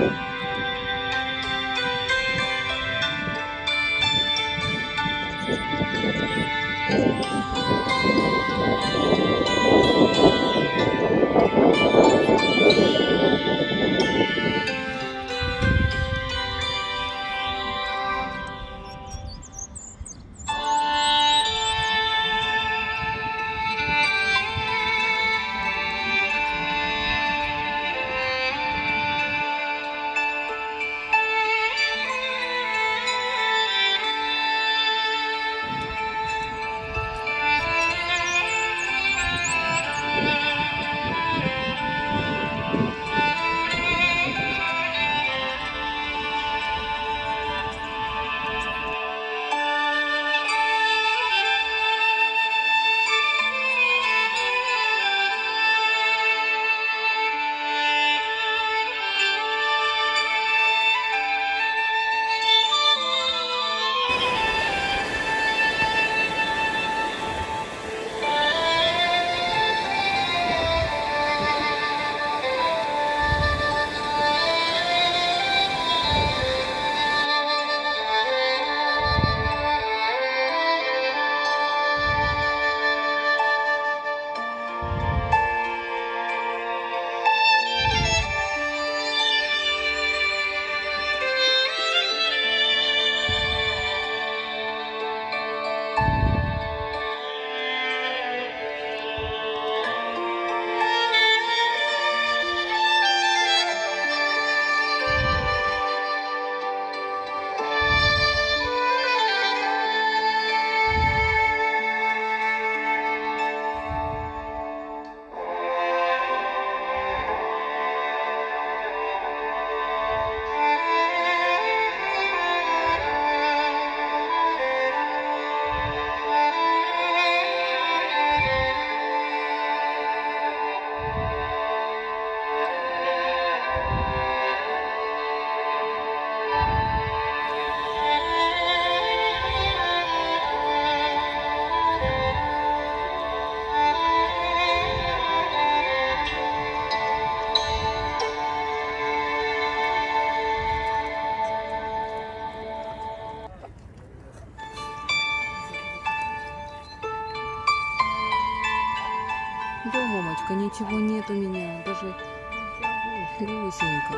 Thank you. Ничего нет у меня, даже Люсенька.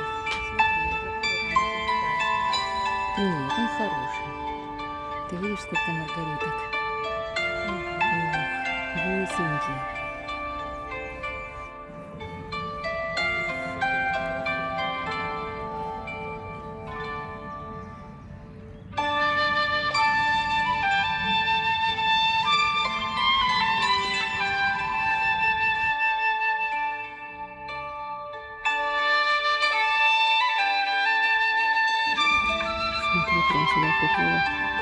Нет, он хороший. Ты видишь, сколько маргариток? Ох, Смотри, прям сюда приплыла.